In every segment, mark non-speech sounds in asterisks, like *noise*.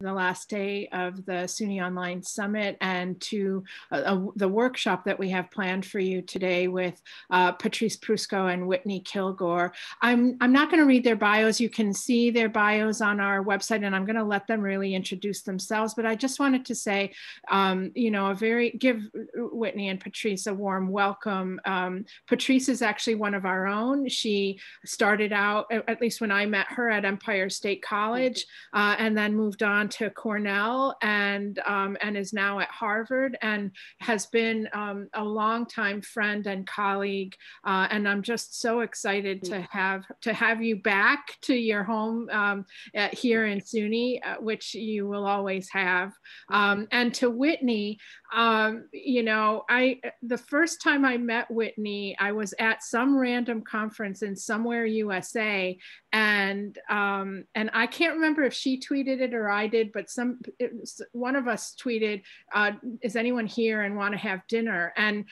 the last day of the SUNY Online Summit and to uh, uh, the workshop that we have planned for you today with uh, Patrice Prusko and Whitney Kilgore. I'm, I'm not going to read their bios. You can see their bios on our website and I'm going to let them really introduce themselves. But I just wanted to say, um, you know, a very, give Whitney and Patrice a warm welcome. Um, Patrice is actually one of our own. She started out, at least when I met her at Empire State College, uh, and then moved on to Cornell and um, and is now at Harvard and has been um, a longtime friend and colleague. Uh, and I'm just so excited to have to have you back to your home um, at, here in SUNY, uh, which you will always have. Um, and to Whitney, um, you know, I the first time I met Whitney, I was at some random conference in somewhere USA, and um, and I can't remember if she tweeted it or I did, but some was, one of us tweeted, uh, "Is anyone here and want to have dinner?" and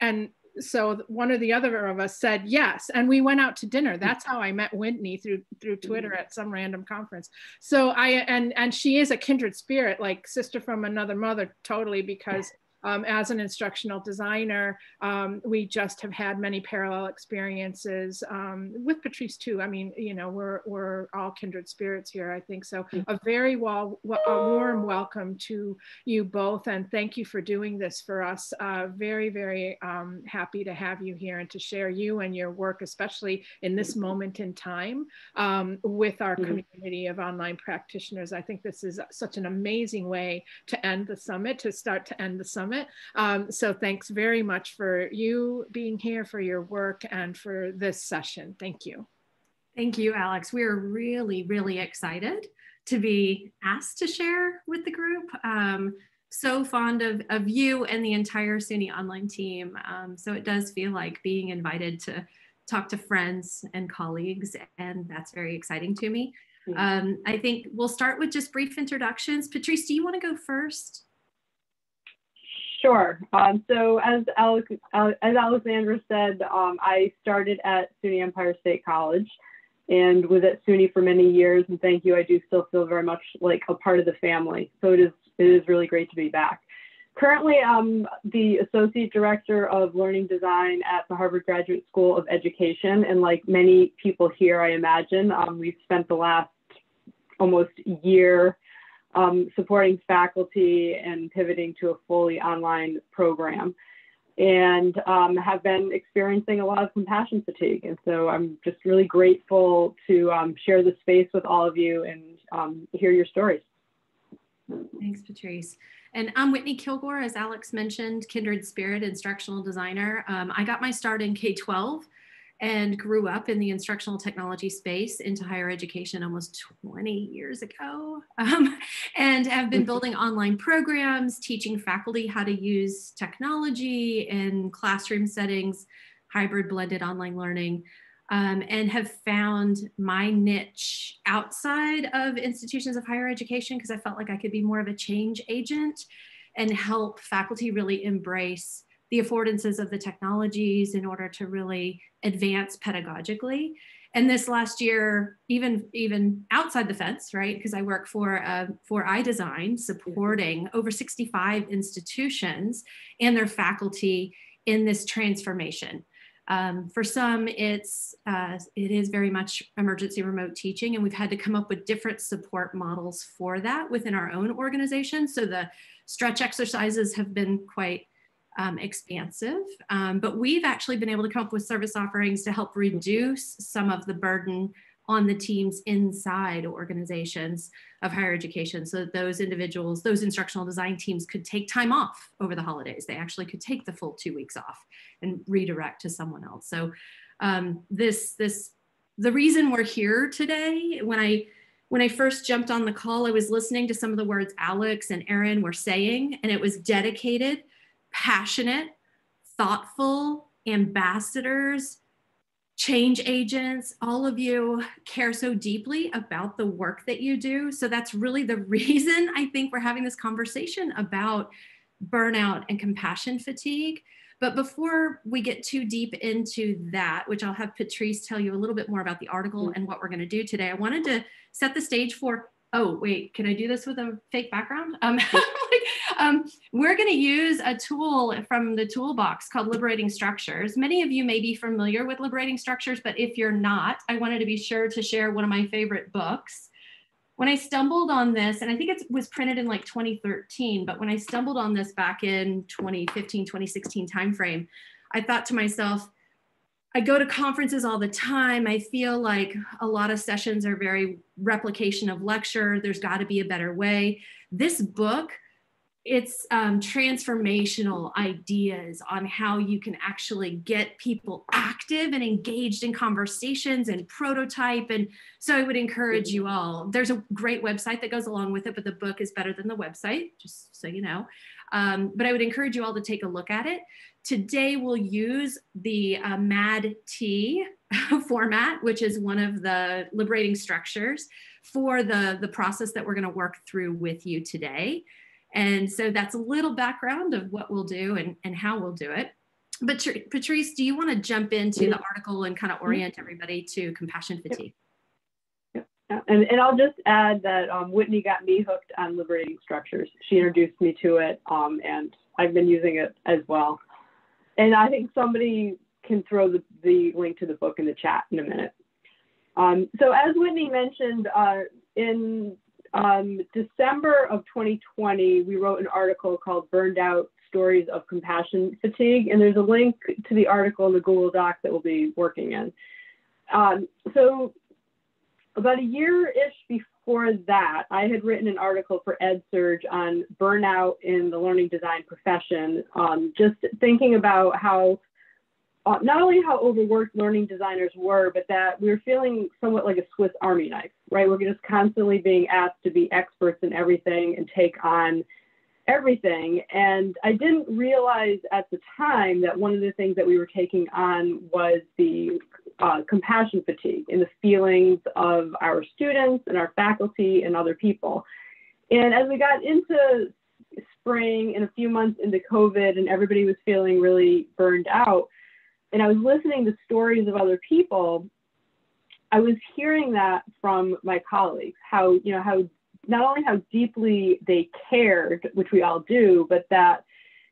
and so one or the other of us said yes and we went out to dinner. Hmm. That's how i met whitney through through hmm. twitter at some random conference. So i and and she is a kindred spirit like sister from another mother totally because um, as an instructional designer, um, we just have had many parallel experiences um, with Patrice too. I mean, you know, we're, we're all kindred spirits here, I think. So mm. a very well, a warm welcome to you both. And thank you for doing this for us. Uh, very, very um, happy to have you here and to share you and your work, especially in this moment in time um, with our mm-hmm. community of online practitioners. I think this is such an amazing way to end the summit, to start to end the summit Summit. Um, so thanks very much for you being here, for your work, and for this session. Thank you. Thank you, Alex. We're really, really excited to be asked to share with the group. Um, so fond of, of you and the entire SUNY online team. Um, so it does feel like being invited to talk to friends and colleagues, and that's very exciting to me. Um, I think we'll start with just brief introductions. Patrice, do you want to go first? Sure. Um, so as, uh, as Alexandra said, um, I started at SUNY Empire State College and was at SUNY for many years. And thank you. I do still feel very much like a part of the family. So it is it is really great to be back. Currently, I'm the Associate Director of Learning Design at the Harvard Graduate School of Education. And like many people here, I imagine, um, we've spent the last almost year um, supporting faculty and pivoting to a fully online program and um, have been experiencing a lot of compassion fatigue. And so I'm just really grateful to um, share this space with all of you and um, hear your stories. Thanks, Patrice. And I'm Whitney Kilgore, as Alex mentioned, Kindred Spirit instructional designer. Um, I got my start in K 12 and grew up in the instructional technology space into higher education almost 20 years ago *laughs* um, and have been building online programs teaching faculty how to use technology in classroom settings hybrid blended online learning um, and have found my niche outside of institutions of higher education because i felt like i could be more of a change agent and help faculty really embrace the affordances of the technologies in order to really advance pedagogically. And this last year, even even outside the fence, right? Because I work for uh, for iDesign, supporting over 65 institutions and their faculty in this transformation. Um, for some, it's uh, it is very much emergency remote teaching, and we've had to come up with different support models for that within our own organization. So the stretch exercises have been quite um, expansive, um, but we've actually been able to come up with service offerings to help reduce some of the burden on the teams inside organizations of higher education so that those individuals, those instructional design teams could take time off over the holidays. They actually could take the full two weeks off and redirect to someone else. So um, this, this, the reason we're here today, when I, when I first jumped on the call, I was listening to some of the words Alex and Aaron were saying, and it was dedicated passionate, thoughtful ambassadors, change agents, all of you care so deeply about the work that you do. So that's really the *laughs* reason I think we're having this conversation about burnout and compassion fatigue. But before we get too deep into that, which I'll have Patrice tell you a little bit more about the article and what we're going to do today, I wanted to set the stage for oh wait can i do this with a fake background um, *laughs* um, we're going to use a tool from the toolbox called liberating structures many of you may be familiar with liberating structures but if you're not i wanted to be sure to share one of my favorite books when i stumbled on this and i think it was printed in like 2013 but when i stumbled on this back in 2015 2016 timeframe i thought to myself I go to conferences all the time. I feel like a lot of sessions are very replication of lecture. There's got to be a better way. This book, it's um, transformational ideas on how you can actually get people active and engaged in conversations and prototype. And so I would encourage you all. There's a great website that goes along with it, but the book is better than the website, just so you know. Um, but I would encourage you all to take a look at it. Today we'll use the uh, Mad Tea *laughs* format, which is one of the liberating structures for the, the process that we're gonna work through with you today. And so that's a little background of what we'll do and, and how we'll do it. But Patrice, do you wanna jump into the article and kind of orient everybody to compassion fatigue? And, and I'll just add that um, Whitney got me hooked on liberating structures. She introduced me to it, um, and I've been using it as well. And I think somebody can throw the, the link to the book in the chat in a minute. Um, so as Whitney mentioned, uh, in um, December of 2020, we wrote an article called Burned Out Stories of Compassion Fatigue. And there's a link to the article in the Google Doc that we'll be working in. Um, so about a year-ish before that, I had written an article for EdSurge on burnout in the learning design profession, um, just thinking about how uh, not only how overworked learning designers were, but that we were feeling somewhat like a Swiss Army knife, right? We're just constantly being asked to be experts in everything and take on everything. And I didn't realize at the time that one of the things that we were taking on was the uh, compassion fatigue and the feelings of our students and our faculty and other people. And as we got into spring and a few months into COVID and everybody was feeling really burned out, and I was listening to stories of other people, I was hearing that from my colleagues, how, you know, how not only how deeply they cared, which we all do, but that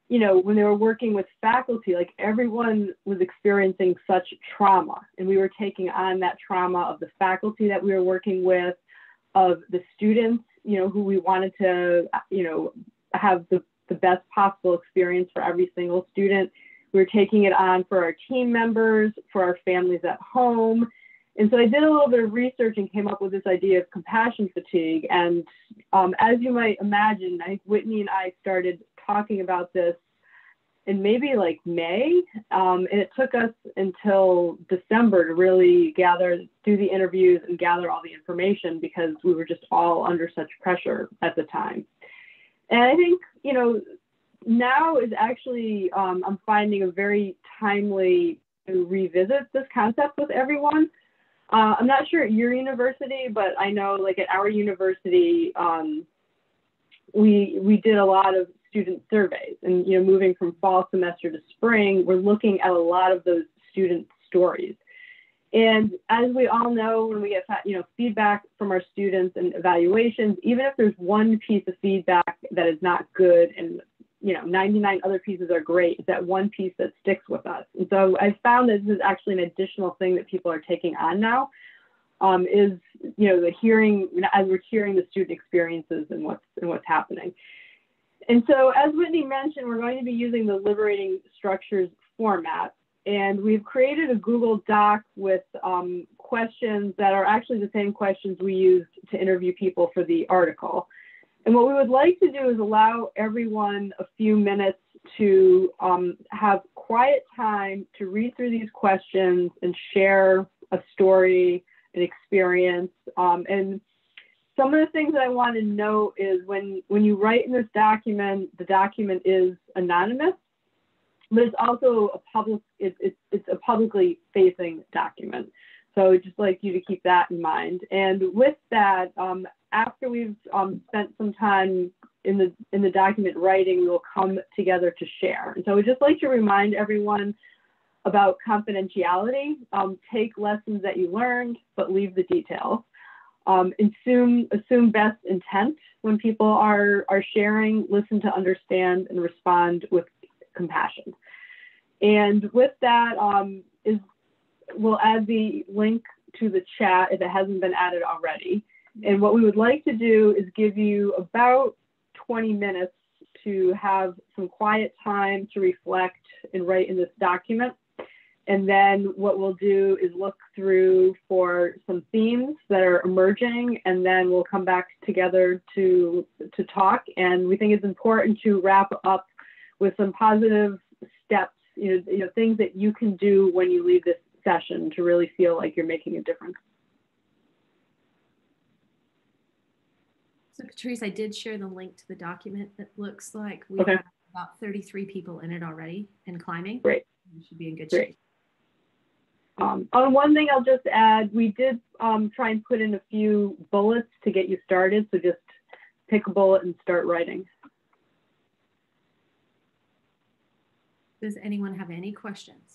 you know, when they were working with faculty, like everyone was experiencing such trauma, and we were taking on that trauma of the faculty that we were working with, of the students, you know, who we wanted to, you know, have the, the best possible experience for every single student. We were taking it on for our team members, for our families at home. And so I did a little bit of research and came up with this idea of compassion fatigue. And um, as you might imagine, I think Whitney and I started talking about this in maybe like May. Um, and it took us until December to really gather, do the interviews and gather all the information because we were just all under such pressure at the time. And I think, you know, now is actually, um, I'm finding a very timely to revisit this concept with everyone. Uh, I'm not sure at your university, but I know like at our university, um, we we did a lot of student surveys. And you know, moving from fall semester to spring, we're looking at a lot of those student stories. And as we all know, when we get you know feedback from our students and evaluations, even if there's one piece of feedback that is not good and you know 99 other pieces are great, that one piece that sticks with us. And so I found that this is actually an additional thing that people are taking on now. Um, is you know the hearing as we're hearing the student experiences and what's and what's happening. And so as Whitney mentioned, we're going to be using the Liberating Structures format. And we've created a Google Doc with um, questions that are actually the same questions we used to interview people for the article. And what we would like to do is allow everyone a few minutes to um, have quiet time to read through these questions and share a story, an experience. Um, and some of the things that I want to note is when, when you write in this document, the document is anonymous, but it's also a public, it, it, it's a publicly facing document. So I'd just like you to keep that in mind. And with that, um, after we've um, spent some time in the, in the document writing, we will come together to share. And so we'd just like to remind everyone about confidentiality. Um, take lessons that you learned, but leave the details. Um, assume assume best intent when people are are sharing. Listen to understand and respond with compassion. And with that, um, is we'll add the link to the chat if it hasn't been added already. And what we would like to do is give you about 20 minutes to have some quiet time to reflect and write in this document. And then what we'll do is look through for some themes that are emerging, and then we'll come back together to, to talk. And we think it's important to wrap up with some positive steps, you know, you know, things that you can do when you leave this session to really feel like you're making a difference. Patrice, I did share the link to the document. It looks like we okay. have about 33 people in it already and climbing. Great. We should be in good Great. shape. Um, on one thing I'll just add, we did um, try and put in a few bullets to get you started. So just pick a bullet and start writing. Does anyone have any questions?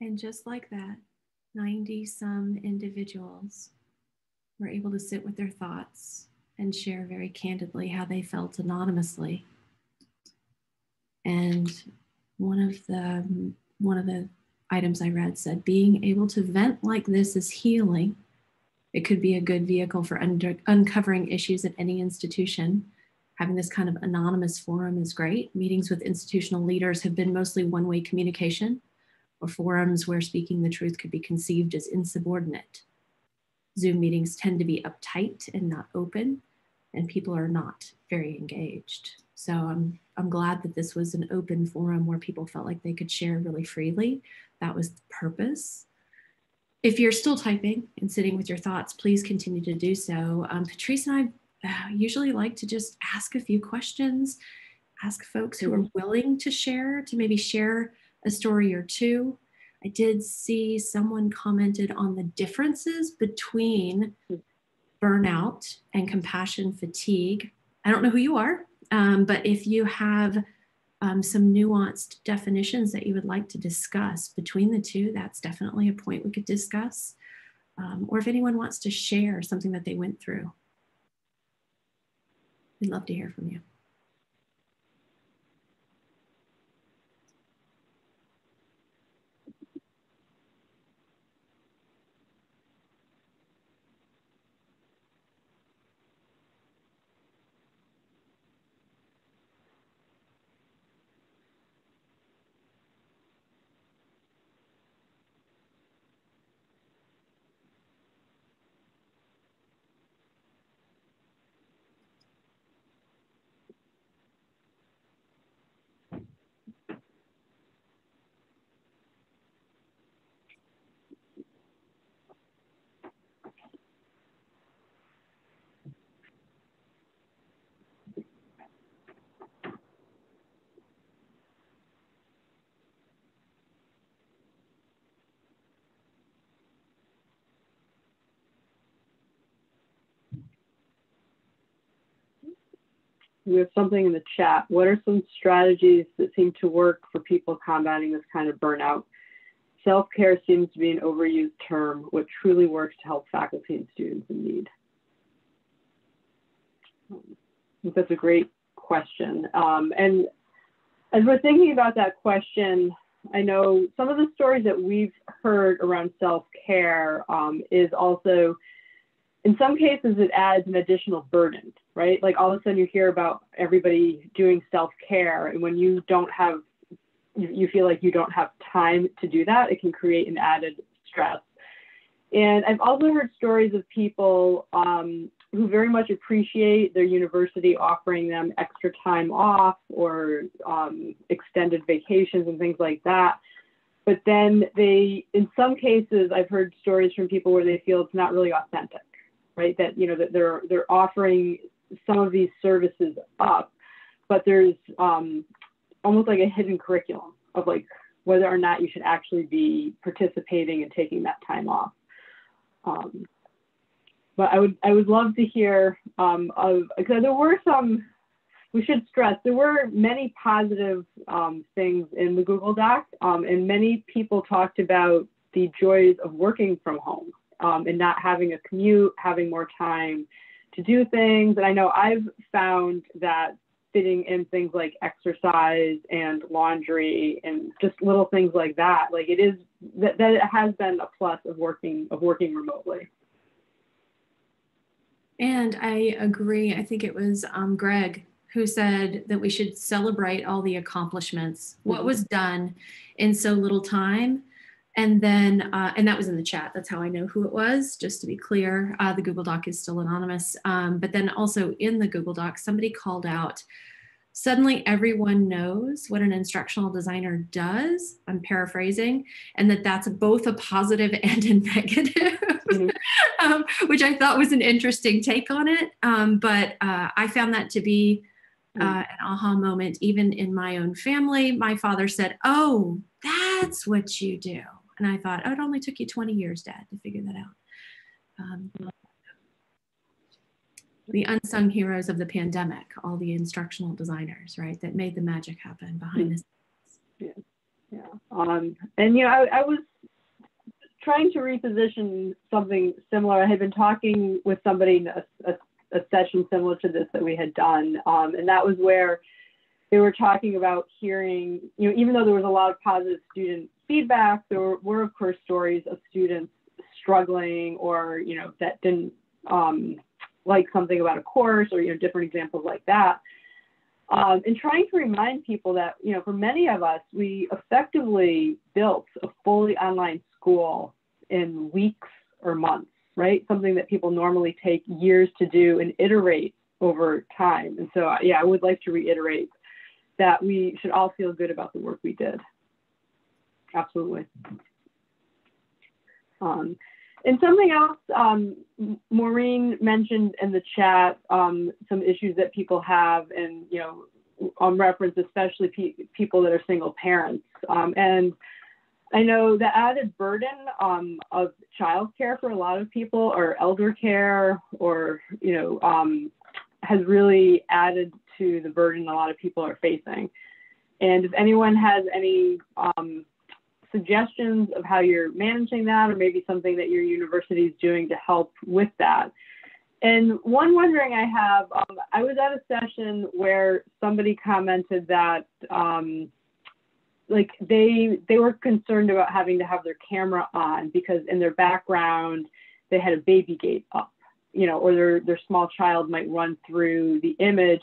And just like that, 90 some individuals were able to sit with their thoughts and share very candidly how they felt anonymously. And one of the one of the items I read said being able to vent like this is healing. It could be a good vehicle for under, uncovering issues at any institution. Having this kind of anonymous forum is great. Meetings with institutional leaders have been mostly one way communication or forums where speaking the truth could be conceived as insubordinate. Zoom meetings tend to be uptight and not open, and people are not very engaged. So I'm, I'm glad that this was an open forum where people felt like they could share really freely. That was the purpose. If you're still typing and sitting with your thoughts, please continue to do so. Um, Patrice and I uh, usually like to just ask a few questions, ask folks who are willing to share, to maybe share a story or two. I did see someone commented on the differences between burnout and compassion fatigue. I don't know who you are, um, but if you have um, some nuanced definitions that you would like to discuss between the two, that's definitely a point we could discuss. Um, or if anyone wants to share something that they went through, we'd love to hear from you. We have something in the chat. What are some strategies that seem to work for people combating this kind of burnout? Self care seems to be an overused term. What truly works to help faculty and students in need? I think that's a great question. Um, and as we're thinking about that question, I know some of the stories that we've heard around self care um, is also in some cases it adds an additional burden right? Like all of a sudden you hear about everybody doing self-care and when you don't have you, feel like you don't have time to do that it can create an added stress. And i've also heard stories of people um, who very much appreciate their university offering them extra time off or um, extended vacations and things like that. But then they in some cases i've heard stories from people where they feel it's not really authentic right? That you know that they're they're offering some of these services up, but there's um, almost like a hidden curriculum of like whether or not you should actually be participating and taking that time off. Um, but I would I would love to hear um, of because there were some. We should stress there were many positive um, things in the Google Doc, um, and many people talked about the joys of working from home um, and not having a commute, having more time to do things. And I know I've found that fitting in things like exercise and laundry and just little things like that, like it is that, that it has been a plus of working of working remotely. And I agree. I think it was um, Greg who said that we should celebrate all the accomplishments, what mm-hmm. was done in so little time, and then, uh, and that was in the chat. That's how I know who it was, just to be clear. Uh, the Google Doc is still anonymous. Um, but then also in the Google Doc, somebody called out, suddenly everyone knows what an instructional designer does. I'm paraphrasing, and that that's both a positive *laughs* and a negative, mm-hmm. *laughs* um, which I thought was an interesting take on it. Um, but uh, I found that to be uh, mm. an aha moment, even in my own family. My father said, Oh, that's what you do. And I thought, oh, it only took you 20 years, Dad, to figure that out. Um, the unsung heroes of the pandemic, all the instructional designers, right, that made the magic happen behind the scenes. Yeah, yeah. Um, and, you know, I, I was trying to reposition something similar. I had been talking with somebody a, a, a session similar to this that we had done. Um, and that was where they were talking about hearing, you know, even though there was a lot of positive student feedback, there were, of course stories of students struggling or, you know, that didn't um, like something about a course or, you know, different examples like that. Um, and trying to remind people that, you know, for many of us, we effectively built a fully online school in weeks or months, right? Something that people normally take years to do and iterate over time. And so, yeah, I would like to reiterate that we should all feel good about the work we did. Absolutely. Um, and something else, um, Maureen mentioned in the chat um, some issues that people have, and you know, on reference especially pe people that are single parents. Um, and I know the added burden um, of childcare for a lot of people, or elder care, or you know, um, has really added to the burden a lot of people are facing. And if anyone has any um, suggestions of how you're managing that, or maybe something that your university is doing to help with that. And one wondering I have, um, I was at a session where somebody commented that, um, like they they were concerned about having to have their camera on because in their background they had a baby gate up, you know, or their their small child might run through the image,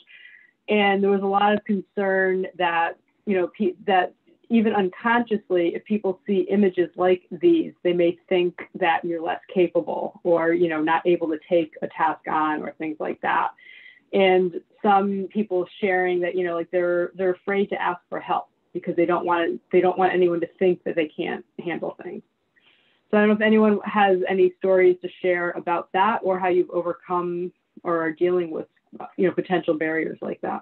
and there was a lot of concern that you know that even unconsciously, if people see images like these, they may think that you're less capable or, you know, not able to take a task on or things like that. And some people sharing that, you know, like they're they're afraid to ask for help because they don't want they don't want anyone to think that they can't handle things. So I don't know if anyone has any stories to share about that or how you've overcome or are dealing with, you know, potential barriers like that.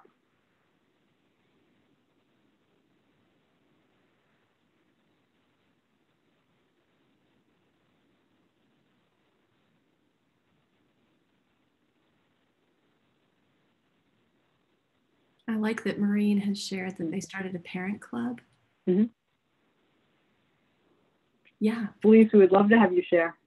I like that Maureen has shared that they started a parent club. Mm-hmm. Yeah. Elise, we would love to have you share.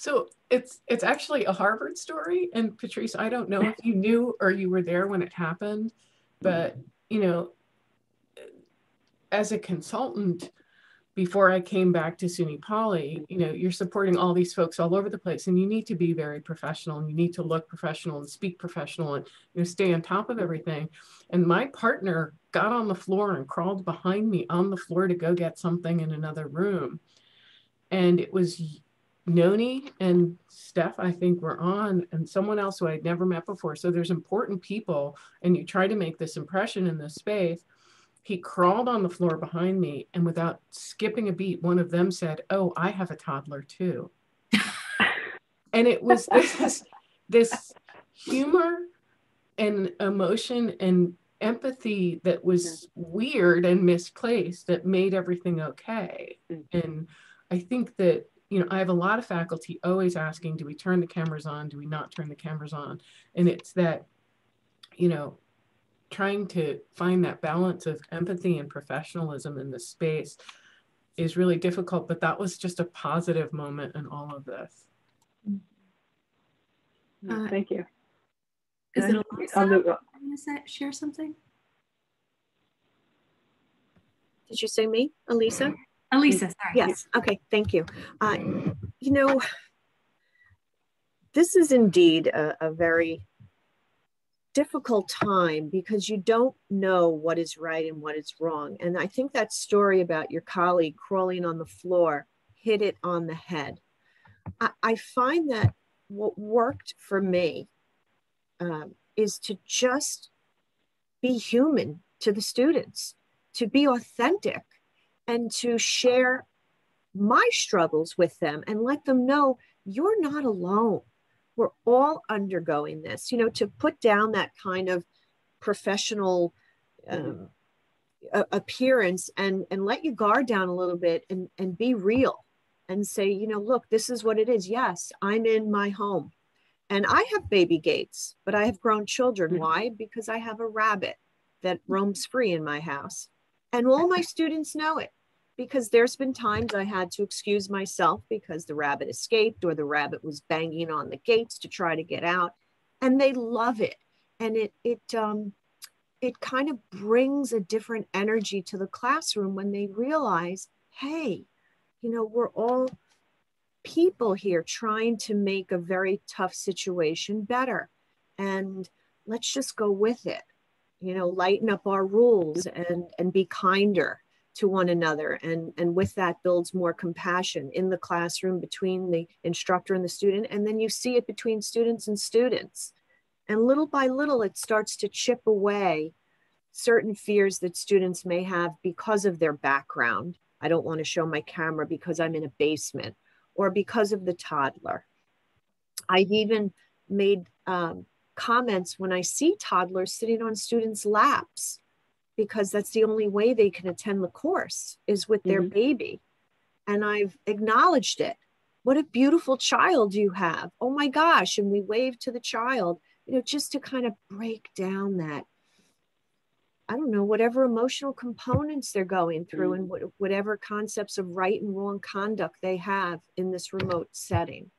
So it's it's actually a Harvard story. And Patrice, I don't know if you knew or you were there when it happened, but you know, as a consultant, before I came back to SUNY Poly, you know, you're supporting all these folks all over the place and you need to be very professional and you need to look professional and speak professional and you know, stay on top of everything. And my partner got on the floor and crawled behind me on the floor to go get something in another room. And it was Noni and Steph, I think, were on, and someone else who I'd never met before. So there's important people, and you try to make this impression in this space he crawled on the floor behind me, and without skipping a beat, one of them said, Oh, I have a toddler too. *laughs* and it was this, this humor and emotion and empathy that was weird and misplaced that made everything okay. Mm-hmm. And I think that, you know, I have a lot of faculty always asking, do we turn the cameras on? Do we not turn the cameras on? And it's that, you know, trying to find that balance of empathy and professionalism in this space is really difficult, but that was just a positive moment in all of this. Uh, Thank you. Is it Elisa? I'm going to share something? Did you say me, Elisa? Elisa, sorry. Yes. Okay. Thank you. Uh, you know, this is indeed a, a very difficult time because you don't know what is right and what is wrong. And I think that story about your colleague crawling on the floor hit it on the head. I, I find that what worked for me um, is to just be human to the students, to be authentic, and to share my struggles with them and let them know you're not alone we're all undergoing this, you know, to put down that kind of professional um, appearance and, and let your guard down a little bit and, and be real and say, you know, look, this is what it is. Yes, I'm in my home and I have baby gates, but I have grown children. Mm-hmm. Why? Because I have a rabbit that roams free in my house. And all my students know it because there's been times I had to excuse myself because the rabbit escaped or the rabbit was banging on the gates to try to get out. And they love it. And it, it, um, it kind of brings a different energy to the classroom when they realize, hey, you know, we're all people here trying to make a very tough situation better. And let's just go with it, you know, lighten up our rules and, and be kinder to one another. And, and with that builds more compassion in the classroom between the instructor and the student. And then you see it between students and students. And little by little, it starts to chip away certain fears that students may have because of their background. I don't want to show my camera because I'm in a basement or because of the toddler. I've even made um, comments when I see toddlers sitting on students' laps because that's the only way they can attend the course is with their mm-hmm. baby. And I've acknowledged it. What a beautiful child you have. Oh my gosh. And we wave to the child, you know, just to kind of break down that I don't know, whatever emotional components they're going through and what, whatever concepts of right and wrong conduct they have in this remote setting.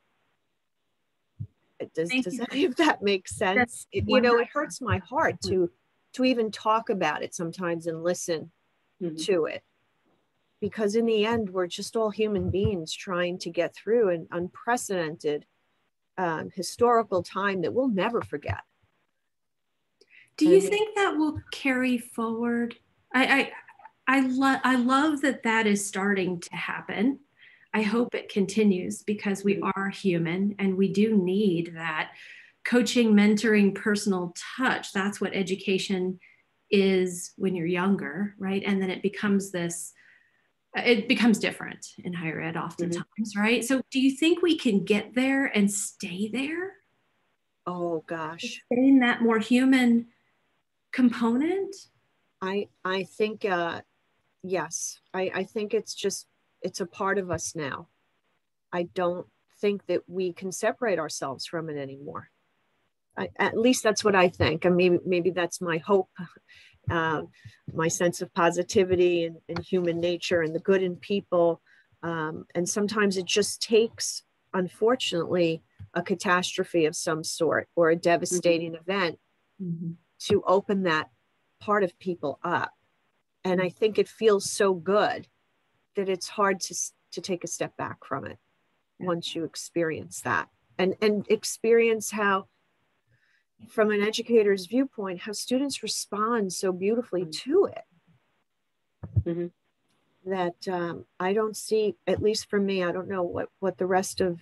Does, does any of that make sense? It, you know, it hurts my heart to to even talk about it sometimes and listen mm-hmm. to it. Because in the end, we're just all human beings trying to get through an unprecedented um, historical time that we'll never forget. Do you think that will carry forward? I I I, lo- I love that that is starting to happen. I hope it continues because we are human and we do need that coaching, mentoring, personal touch. That's what education is when you're younger, right? And then it becomes this it becomes different in higher ed oftentimes, mm-hmm. right? So do you think we can get there and stay there? Oh gosh. Staying that more human component? I I think uh, yes. I, I think it's just it's a part of us now. I don't think that we can separate ourselves from it anymore. I, at least that's what I think. I mean, maybe that's my hope, uh, my sense of positivity and, and, human nature and the good in people. Um, and sometimes it just takes, unfortunately, a catastrophe of some sort or a devastating mm-hmm. event mm-hmm to open that part of people up. And I think it feels so good that it's hard to, to take a step back from it once you experience that and, and experience how, from an educator's viewpoint, how students respond so beautifully mm-hmm. to it. Mm-hmm. That um, I don't see, at least for me, I don't know what, what the rest of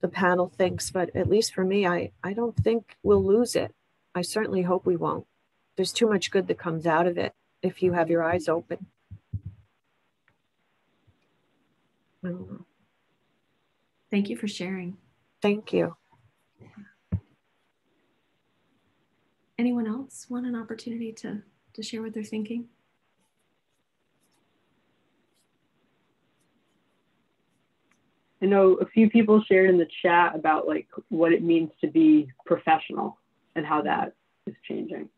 the panel thinks, but at least for me, I, I don't think we'll lose it. I certainly hope we won't. There's too much good that comes out of it if you have your eyes open. Thank you for sharing. Thank you. Anyone else want an opportunity to, to share what they're thinking? I know a few people shared in the chat about like what it means to be professional and how that is changing.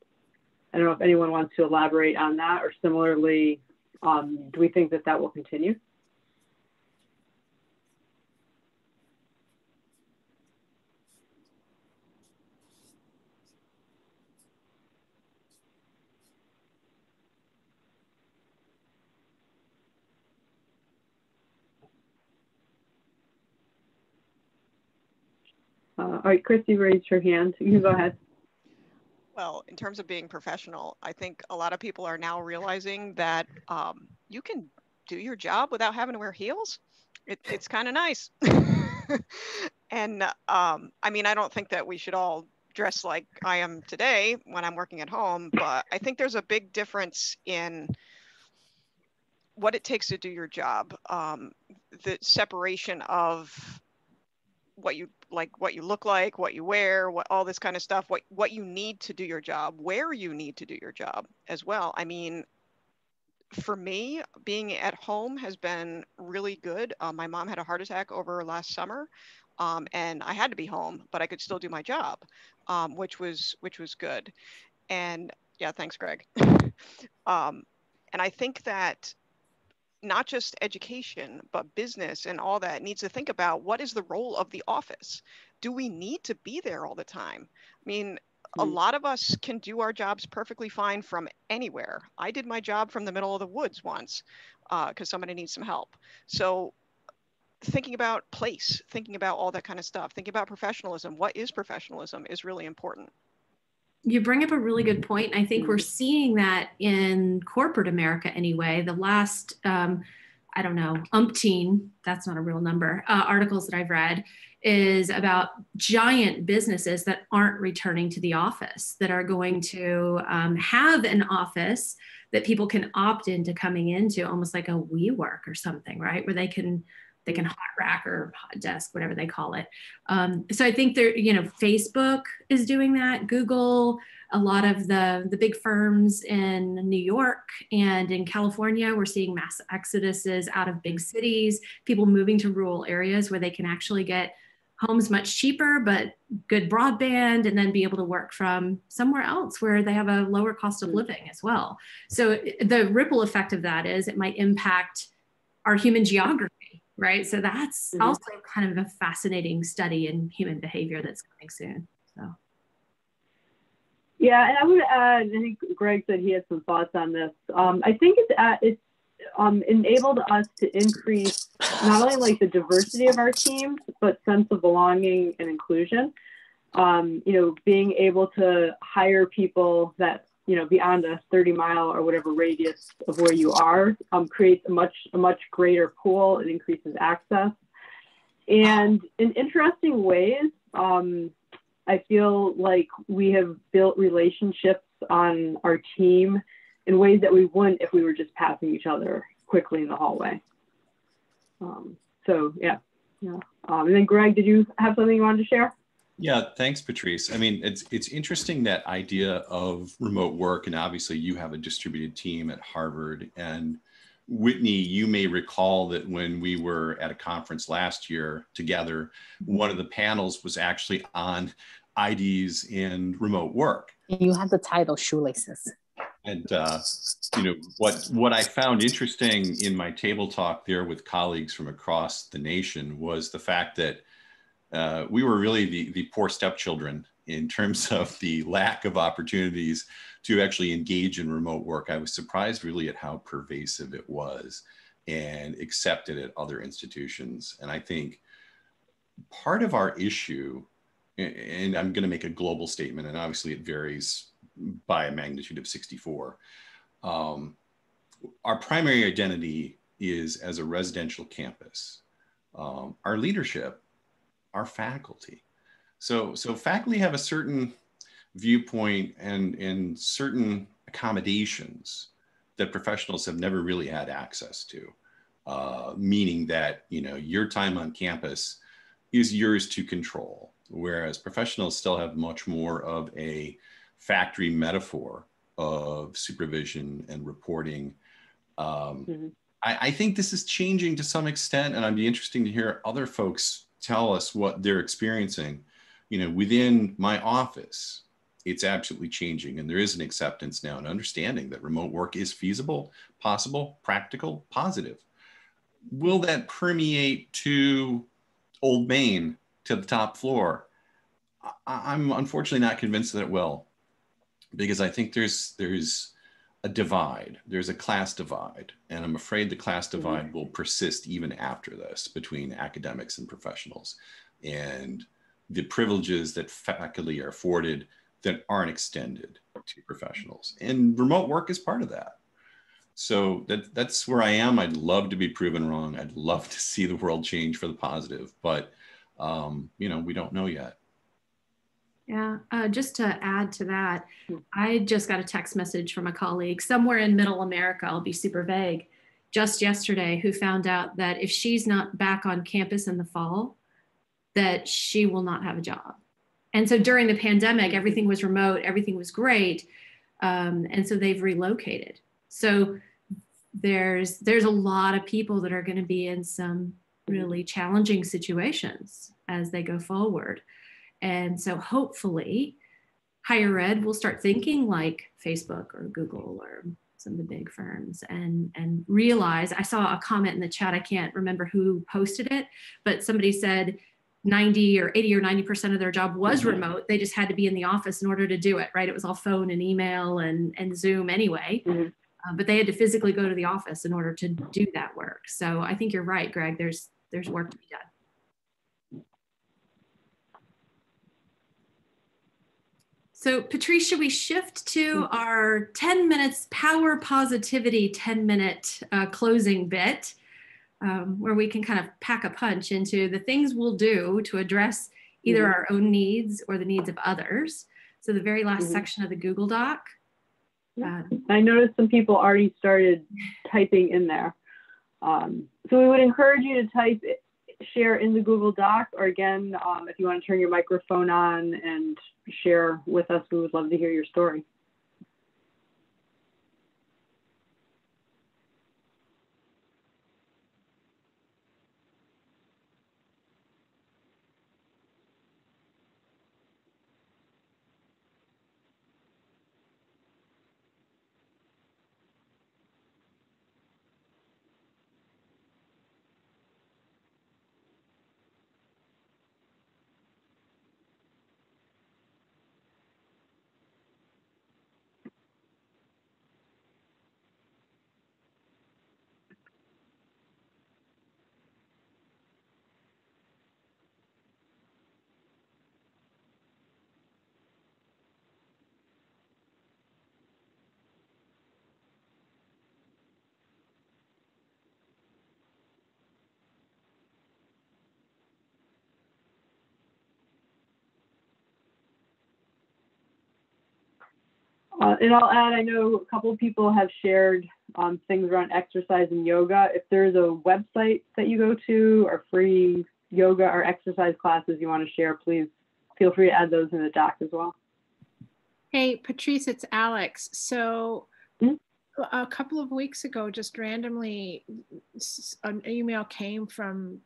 I don't know if anyone wants to elaborate on that or similarly, um, do we think that that will continue? Christy raised her hand. You can go ahead. Well, in terms of being professional, I think a lot of people are now realizing that um, you can do your job without having to wear heels. It, it's kind of nice. *laughs* and um, I mean, I don't think that we should all dress like I am today when I'm working at home, but I think there's a big difference in what it takes to do your job. Um, the separation of what you like what you look like what you wear what all this kind of stuff what what you need to do your job where you need to do your job as well. I mean for me being at home has been really good. Um, my mom had a heart attack over last summer um, and i had to be home but i could still do my job um, which was which was good. And yeah thanks greg. *laughs* Um, and i think that not just education, but business and all that needs to think about what is the role of the office? Do we need to be there all the time? I mean, a Mm. lot of us can do our jobs perfectly fine from anywhere. I did my job from the middle of the woods once because somebody needs some help. So, thinking about place, thinking about all that kind of stuff, thinking about professionalism, what is professionalism is really important. You bring up a really good point. I think we're seeing that in corporate America anyway. The last, um, I don't know, umpteen, that's not a real number, uh, articles that I've read is about giant businesses that aren't returning to the office, that are going to um, have an office that people can opt into coming into, almost like a WeWork or something, right? Where they can they can hot rack or hot desk, whatever they call it. Um, so I think there, you know, Facebook is doing that, Google, a lot of the the big firms in New York and in California, we're seeing mass exoduses out of big cities, people moving to rural areas where they can actually get homes much cheaper, but good broadband, and then be able to work from somewhere else where they have a lower cost of living as well. So the ripple effect of that is it might impact our human geography right? So that's Mhm. also kind of a fascinating study in human behavior that's coming soon. So Yeah, and I would add, I think Greg said he had some thoughts on this. Um, I think it's, uh, it's um, enabled us to increase not only like the diversity of our teams, but sense of belonging and inclusion. Um, you know, being able to hire people that, you know, beyond a 30 mile or whatever radius of where you are um, creates a much, a much greater pool and increases access. And in interesting ways, um, I feel like we have built relationships on our team in ways that we wouldn't if we were just passing each other quickly in the hallway. Um, so yeah, yeah. Um, and then Greg, did you have something you wanted to share? Yeah, thanks, Patrice. I mean, it's it's interesting that idea of remote work, and obviously you have a distributed team at Harvard. And Whitney, you may recall that when we were at a conference last year together, one of the panels was actually on IDs and remote work. You had the title Shoelaces. And uh, you know what what I found interesting in my table talk there with colleagues from across the nation was the fact that uh, we were really the the poor stepchildren in terms *laughs* of the lack of opportunities to actually engage in remote work. I was surprised really at how pervasive it was and accepted at other institutions. And I think part of our issue, and I'm going to make a global statement, and obviously it varies by a magnitude of 64. Um, our primary identity is as a residential campus. Um, our leadership, our faculty. So, so faculty have a certain viewpoint and, and certain accommodations that professionals have never really had access to. Uh, meaning that you know your time on campus is yours to control, whereas professionals still have much more of a factory metaphor of supervision and reporting. Um, Mhm. I, I think this is changing to some extent, and I'd be interesting to hear other folks tell us what they're experiencing. You know, within my office, it's absolutely changing, and there is an acceptance now and understanding that remote work is feasible, possible, practical, positive. Will that permeate to Old Main to the top floor? I'm unfortunately not convinced that it will, because I think there's there's a divide. There's a class divide, and I'm afraid the class divide will persist even after this between academics and professionals, and the privileges that faculty are afforded that aren't extended to professionals. And remote work is part of that. So that, that's where I am. I'd love to be proven wrong. I'd love to *laughs* see the world change for the positive, but um, you know, we don't know yet. Yeah, uh, just to add to that, Hmm. I just got a text message from a colleague somewhere in middle America, I'll be super vague, just yesterday, who found out that if she's not back on campus in the fall, that she will not have a job. And so during the pandemic, everything was remote, everything was great. Um, and so they've relocated. So there's there's a lot of people that are going to be in some really challenging situations as they go forward. And so hopefully higher ed will start thinking like Facebook or Google or some of the big firms and and realize i saw a comment in the chat i can't remember who posted it but somebody said 90 or 80 or 90% of their job was Mm-hmm. remote. They just had to be in the office in order to do it right? It was all phone and email and and zoom anyway. Mhm. uh, but they had to physically go to the office in order to do that work. So i think you're right greg. There's there's work to be done So Patricia, we shift to our 10 minutes power positivity 10 minute uh, closing bit um, where we can kind of pack a punch into the things we'll do to address either Mhm. our own needs or the needs of others. So the very last Mhm. section of the Google Doc. Yeah. Uh, I noticed some people already started typing in there. Um, so we would encourage you to type, share in the Google Doc, or again, um, if you want to turn your microphone on and share with us, we would love to hear your story. Uh, and I'll add, I know a couple of people have shared um, things around exercise and yoga. If there's a website that you go to or free yoga or exercise classes you want to share, please feel free to add those in the doc as well. Hey, Patrice, it's Alex. So Mhm. a couple of weeks ago, just randomly, an email came from,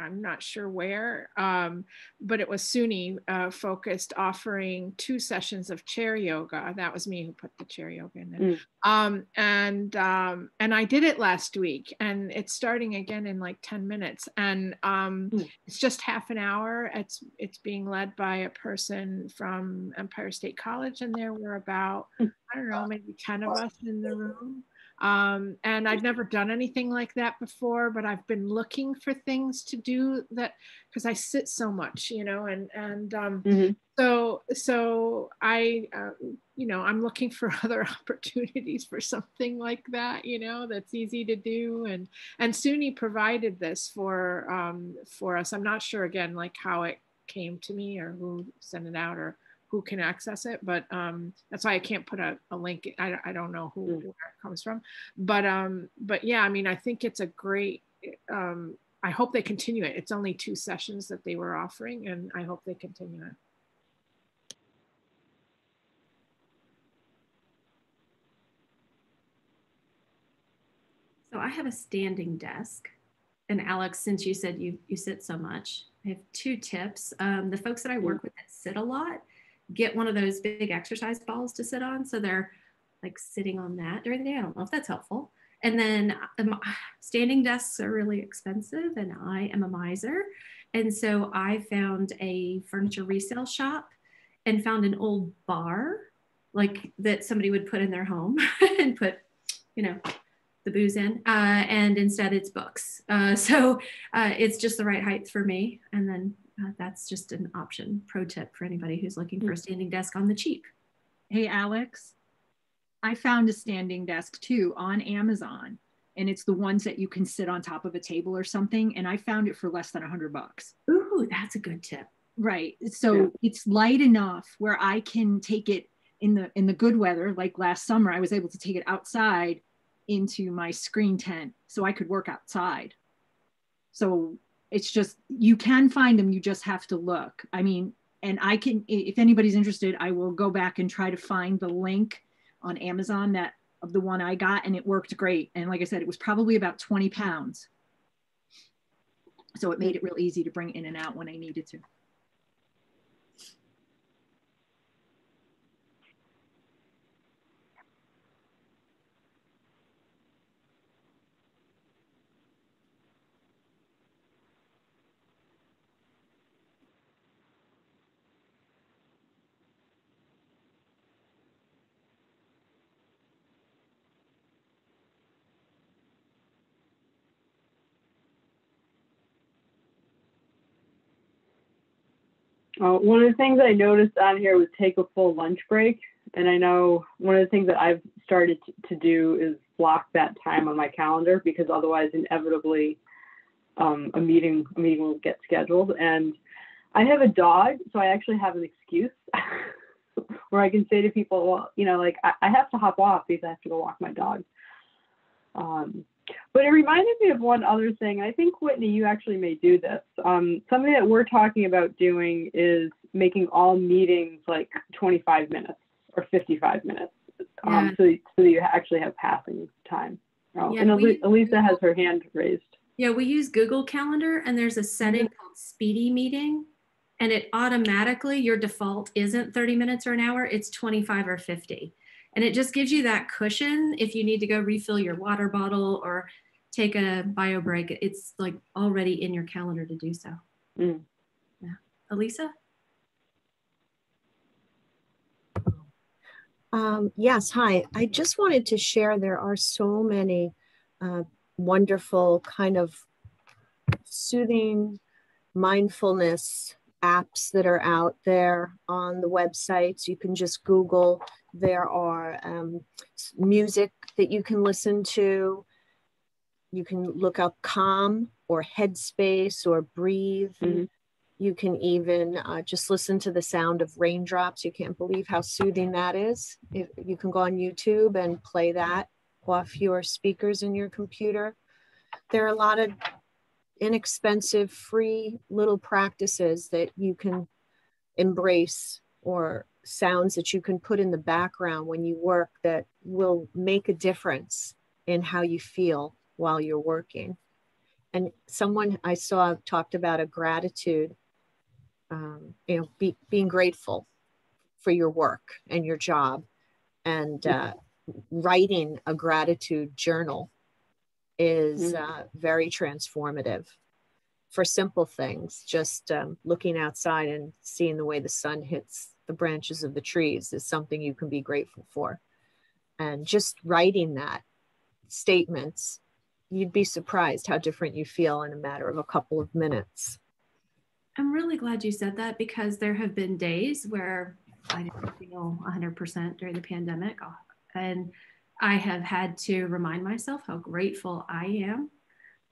I'm not sure where, um, but it was SUNY uh, focused offering two sessions of chair yoga. That was me who put the chair yoga in there. Mm. Um, and um, and I did it last week, and it's starting again in like 10 minutes. And um, Mm. it's just half an hour. It's it's being led by a person from Empire State College, and there were about Mm. I don't know maybe 10 of us in the room. Um, and I'd never done anything like that before, but I've been looking for things to do that because I sit so much, you know, and and um, Mhm. so so I uh, you know I'm looking for *laughs* other opportunities for something like that, you know, that's easy to do, and and SUNY provided this for um, for us. I'm not sure again like how it came to me or who sent it out or who can access it but um that's why i can't put a, a link I, I don't know who Mm. where it comes from but um but yeah i mean i think it's a great um i hope they continue it it's only two sessions that they were offering and i hope they continue it So I have a standing desk. And Alex, since you said you you sit so much, I have two tips. Um, the folks that I work with that sit a lot get one of those big exercise balls to sit on, so they're like sitting on that during the day. I don't know if that's helpful. And then um, *sighs* standing desks are really expensive, and I am a miser, and so I found a furniture resale shop and found an old bar like that somebody would put in their home *laughs* and put, you know, the booze in, uh, and instead it's books. Uh, *laughs* so uh, it's just the right height for me. And then uh, that's just an option. Pro tip for anybody who's looking for a standing desk on the cheap. Hey, Alex, I found a standing desk too on Amazon. And it's the ones that you can sit on top of a table or something. And I found it for less than a hundred bucks. Ooh, that's a good tip. Right. So Yeah. it's light enough where I can take it in the in the good weather, like last summer, I was able to take it outside into my screen tent so I could work outside. So it's just you can find them, you just have to look. I mean, and I can if anybody's interested, I will go back and try to find the link on Amazon that of the one I got and it worked great. And like I said, it was probably about 20 pounds. So it made it real easy to bring in and out when I needed to. Uh, one of the things I noticed on here was take a full lunch break. And I know one of the things that I've started to, do is block that time on my calendar because otherwise inevitably um, a meeting a meeting will get scheduled. And I have a dog, so I actually have an excuse *laughs* where I can say to people, well, you know, like I, I, have to hop off because I have to go walk my dog. Um, but it reminded me of one other thing. I think Whitney, you actually may do this. Um, something that we're talking about doing is making all meetings like 25 minutes or 55 minutes, um, yeah. so, so you actually have passing time. Oh, yeah, and Elisa has her hand raised. Yeah, we use Google Calendar, and there's a setting mm-hmm. called Speedy Meeting, and it automatically your default isn't 30 minutes or an hour; it's 25 or 50 and it just gives you that cushion if you need to go refill your water bottle or take a bio break. It's like already in your calendar to do so. Mm. Yeah. Elisa? Um, yes, hi. I just wanted to share there are so many uh, wonderful kind of soothing mindfulness apps that are out there on the websites. You can just Google there are um, music that you can listen to. You can look up Calm or Headspace or Breathe. Mm-hmm. You can even uh, just listen to the sound of raindrops. You can't believe how soothing that is. If you can go on YouTube and play that off your speakers in your computer. There are a lot of inexpensive, free little practices that you can embrace or sounds that you can put in the background when you work that will make a difference in how you feel while you're working. And someone I saw talked about a gratitude, um, you know, be, being grateful for your work and your job, and uh, writing a gratitude journal is mm. uh, very transformative for simple things. Just um, looking outside and seeing the way the sun hits the branches of the trees is something you can be grateful for. And just writing that statements, you'd be surprised how different you feel in a matter of a couple of minutes. I'm really glad you said that because there have been days where I didn't feel 100% during the pandemic. And I have had to remind myself how grateful I am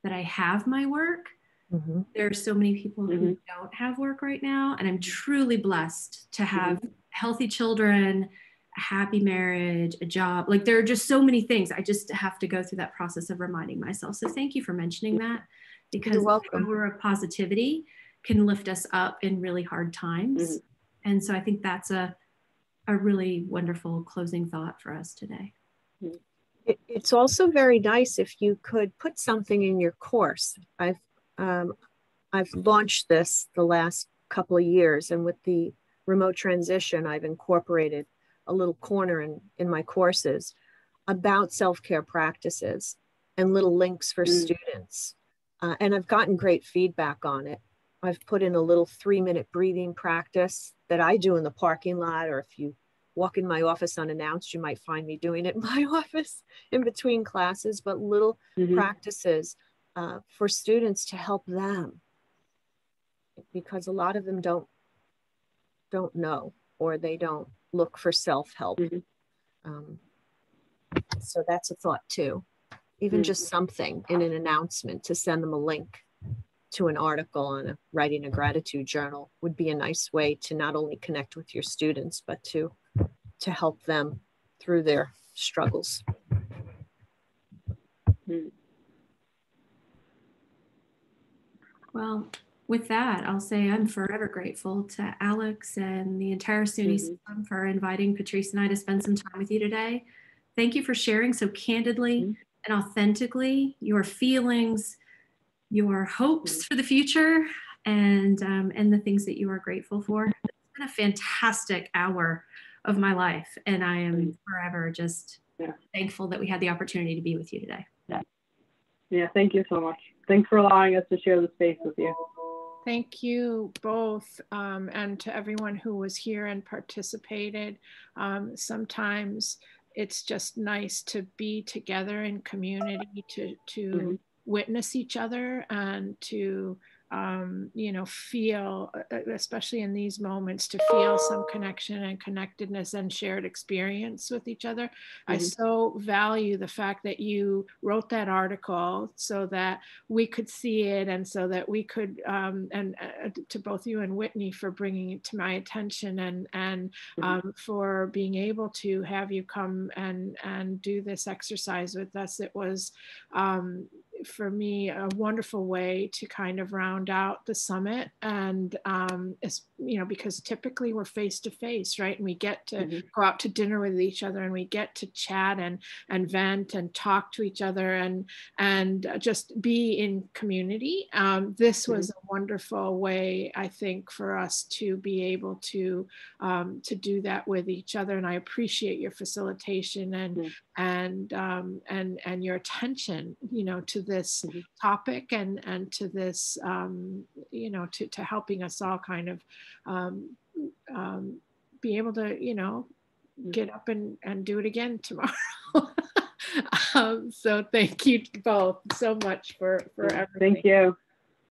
that I have my work Mm-hmm. There are so many people mm-hmm. who don't have work right now, and I'm truly blessed to have mm-hmm. healthy children, a happy marriage, a job. Like there are just so many things. I just have to go through that process of reminding myself. So thank you for mentioning that because the power of positivity can lift us up in really hard times. Mm-hmm. And so I think that's a a really wonderful closing thought for us today. Mm-hmm. It's also very nice if you could put something in your course. I've um, I've launched this the last couple of years, and with the remote transition, I've incorporated a little corner in, in my courses about self care practices and little links for mm. students. Uh, and I've gotten great feedback on it. I've put in a little three minute breathing practice that I do in the parking lot, or if you walk in my office unannounced, you might find me doing it in *laughs* my office in between classes, but little mm-hmm. practices uh, for students to help them because a lot of them don't don't know or they don't look for self-help mm-hmm. um, so that's a thought too even mm-hmm. just something in an announcement to send them a link to an article on a, writing a gratitude journal would be a nice way to not only connect with your students but to to help them through their struggles mm-hmm. Well, with that, I'll say I'm forever grateful to Alex and the entire SUNY mm-hmm. system for inviting Patrice and I to spend some time with you today. Thank you for sharing so candidly mm-hmm. and authentically your feelings, your hopes mm-hmm. for the future, and um, and the things that you are grateful for. It's been a fantastic hour of my life, and I am mm-hmm. forever just yeah. thankful that we had the opportunity to be with you today. Yeah. Yeah. Thank you so much thanks for allowing us to share the space with you. Thank you both um, and to everyone who was here and participated. Um, sometimes it's just nice to be together in community, to, to mm -hmm. witness each other and to um, you know, feel, uh, uh, especially in these moments, to feel some connection and connectedness and shared experience with each other. I Mhm. so value the fact that you wrote that article so that we could see it and so that we could, um, and uh, to both you and Whitney for bringing it to my attention and, and Mhm. um, for being able to have you come and, and do this exercise with us. It was, um, for me a wonderful way to kind of round out the summit and um it's you know because typically we're face to face right and we get to Mhm. go out to dinner with each other and we get to chat and and vent and talk to each other and and uh, just be in community um this was a wonderful way i think for us to be able to um to do that with each other and i appreciate your facilitation and Mhm. and um, and and your attention, you know, to this Mhm. topic and and to this, um, you know, to to helping us all kind of um, um, be able to, you know, get up and and do it again tomorrow. *laughs* um, so thank you both so much for for everything. Thank you.